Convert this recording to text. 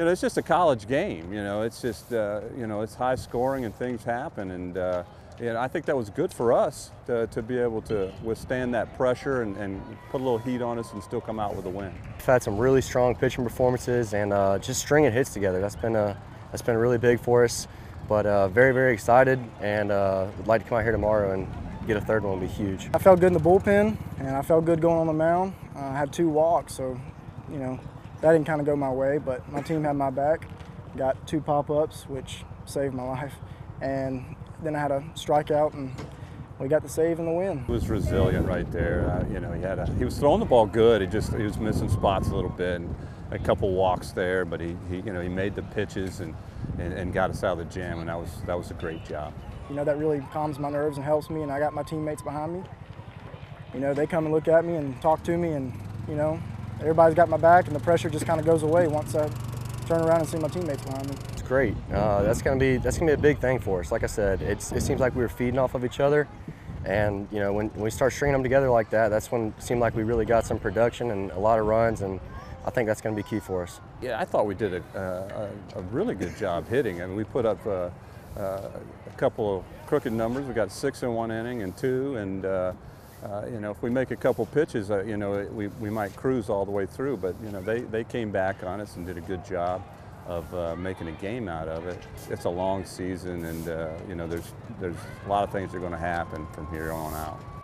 you know, it's just a college game. You know, it's just, uh, you know, it's high scoring and things happen. And, uh, and I think that was good for us to, to be able to withstand that pressure and, and, put a little heat on us and still come out with a win. We've had some really strong pitching performances and uh, just stringing hits together. That's been, a, that's been really big for us. But uh, very, very excited and uh, would like to come out here tomorrow and get a third one would be huge. I felt good in the bullpen and I felt good going on the mound. Uh, I had two walks, so, you know, that didn't kind of go my way, but my team had my back. Got two pop-ups, which saved my life. And then I had a strikeout and we got the save and the win. He was resilient right there. Uh, you know, he had a, he was throwing the ball good. He just he was missing spots a little bit and a couple walks there, but he, he you know he made the pitches and, and, and got us out of the jam, and that was that was a great job. You know, that really calms my nerves and helps me, and I got my teammates behind me. You know, they come and look at me and talk to me, and you know, everybody's got my back, and the pressure just kind of goes away once I turn around and see my teammates behind me. It's great. Uh, that's gonna be that's gonna be a big thing for us. Like I said, it's, it seems like we were feeding off of each other, and you know when, when we start stringing them together like that, that's when it seemed like we really got some production and a lot of runs, and I think that's going to be key for us. Yeah, I thought we did a, a, a really good job hitting. I mean, we put up uh, uh, a couple of crooked numbers. We got six in one inning and two, and uh, uh you know, if we make a couple pitches, uh, you know, we, we might cruise all the way through. But you know, they, they came back on us and did a good job of uh, making a game out of it. It's a long season, and you know, there's there's a lot of things that are going to happen from here on out.